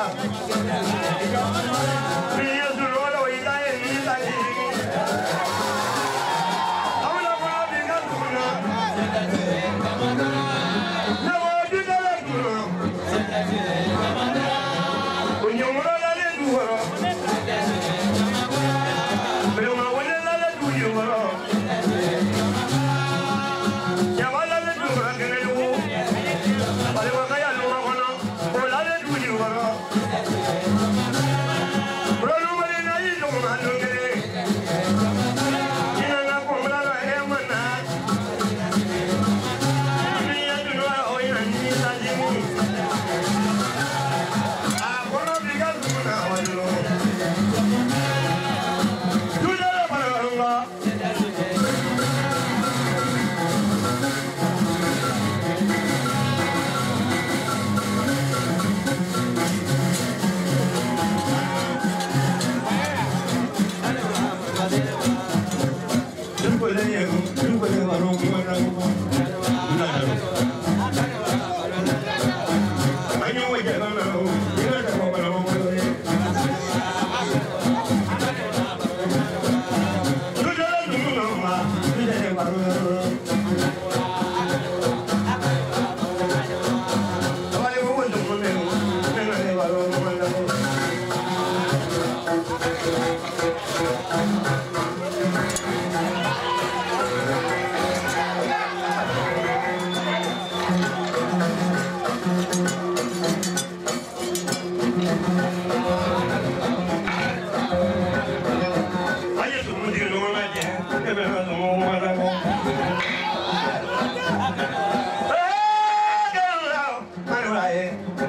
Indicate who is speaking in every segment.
Speaker 1: Yeah. I don't know.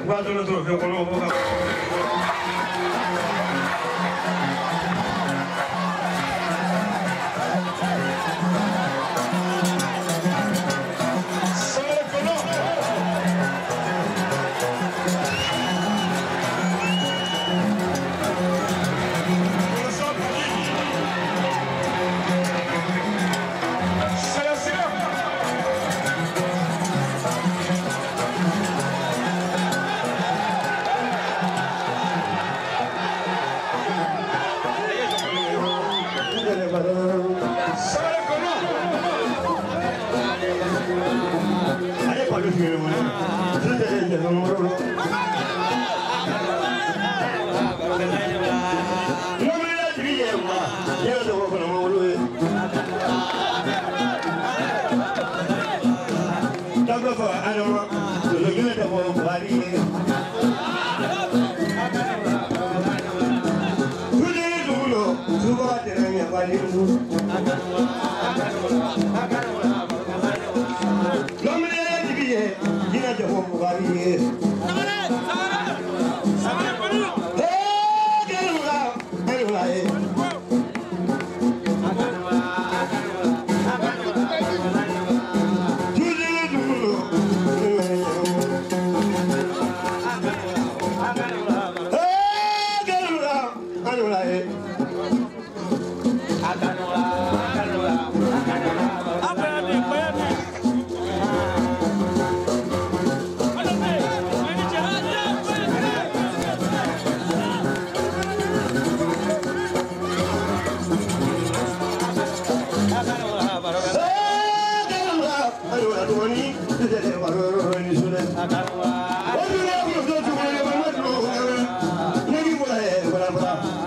Speaker 1: Guarda la tua, che ho Lomne jibiye.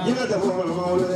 Speaker 1: yine de formalama olayım.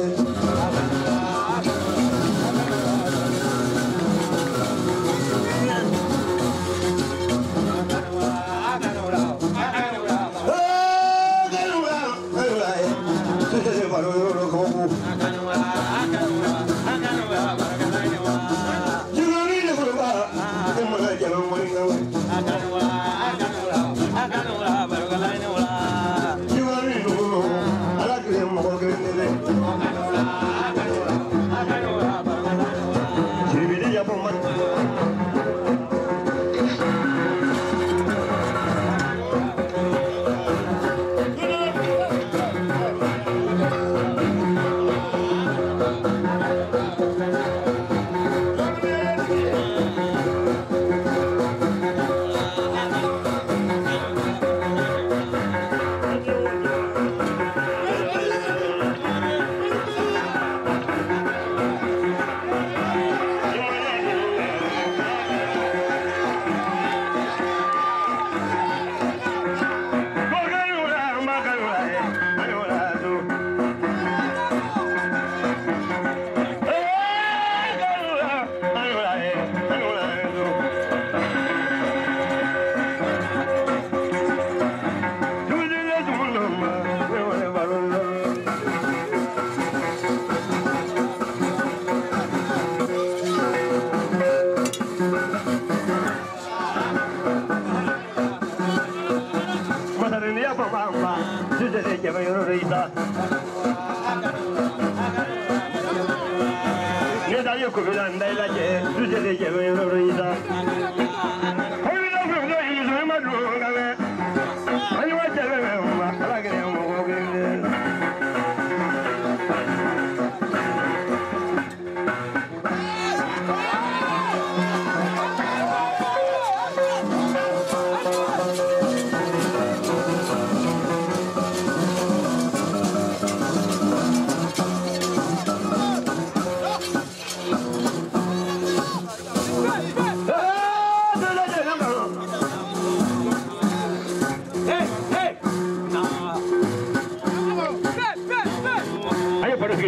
Speaker 1: Uganda. Yeda yuko bila ndaila je, tujele je.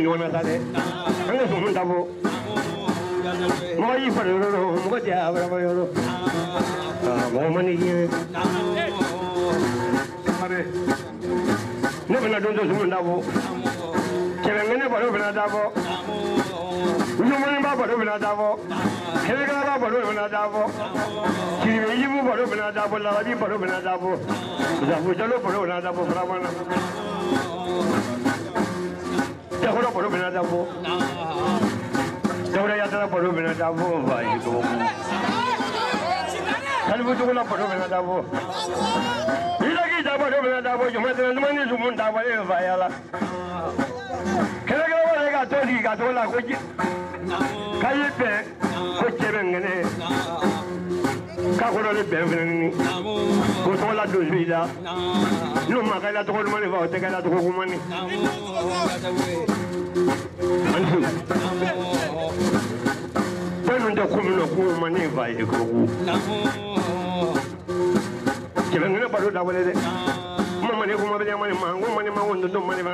Speaker 1: ɲɔgɔn ta dɛ an ka sɔn dabɔ mɔgɔ y'i fari yɔrɔ dɔ mɔgɔ tɛ a fara fara yɔrɔ mɔgɔ man di diɲɛ ne fana don dɔ sugu dabɔ kɛlɛmɛnɛ balo fana dabɔ wulumɔniba balo fana dabɔ hɛlɛkalaba balo fana dabɔ kiribejibu balo fana dabɔ larabi balo fana dabɔ zafujalo balo fana dabɔ faramana. Jauh dah perlu bina jambu. Jauh dah jatuh perlu bina jambu bayi tu. Kalau butuh kena perlu bina jambu. Bila kita jambu perlu bina jambu cuma dengan cuma ni cuma jambu ni bayar lah. Kalau kalau orang kata tu dia kata lah kau je. Kalau tu kau je mengene. K'a kɔrɔ ni bɛn ko la n'o ma kɛ la tɔgɔ duman la tɔgɔ kuma ni fɛn tɛ ko min na ko ma ne fa ye ko dabɔlen dɛ kuma ma ne kuma bɛ ne ma ko ne ma ko n ma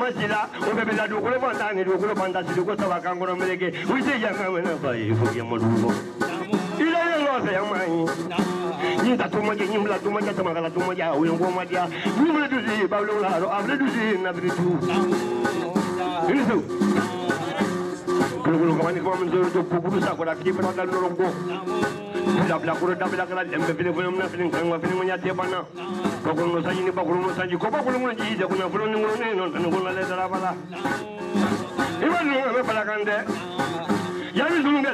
Speaker 1: masila o bɛ bila dugukolo fan tan ni dugukolo fan tan sidi ko saba kan kɔnɔ meleke u tɛ yanga mɛnɛ fa ye fo yɛ mɔdu bɔ i la ye lɔ fɛ ma ye yin ta tuma jɛ yin bila tuma jɛ tama kala tuma jɛ a wulen ko ma diya min bɛ dusu ye bawulen la a bɛ dusu ye nabiri tu i ni so kolokolo kama ni kuma min sɔrɔ to kukuru sakora k'i fana da nɔrɔ ko dabila koro dabila kala dɛmɛ fini fini mina fini kan fini ŋa tɛ banna bakuru sanji ni bakuru sanji ko bakuru ŋa ji jɛ kunna folo ni. Ŋolo ne nɔ tani ko la le dara bala i b'a ninnu ŋa bɛ bala kan dɛ yanni sunu kɛ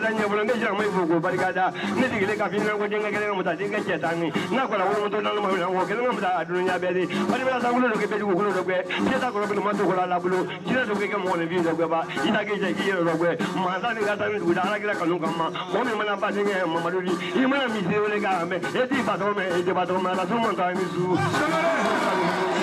Speaker 1: da ɲɛ fɔlɔ ne jira ma fo ko barika da ne sigilen ka fini ko ka muta denkɛ cɛ tan ni n'a kɔra wolomoto naani ma minɛ ko kelen ka muta a dun ɲa bɛɛ de wali bɛna san bolo dɔ kɛ bɛɛ dugukolo dɔ kɛ fiyɛta kɔrɔ bɛna ma to kola la bolo jinɛ dɔ kɛ mɔgɔ ni fin dɔ kɛ ba i ta k'i jɛ k'i yɛrɛ dɔ kɛ mansa ni taa ni duguda ala kira kanu mana di i mana misi wele k'a mɛn e t'i mɛn e tɛ ba ni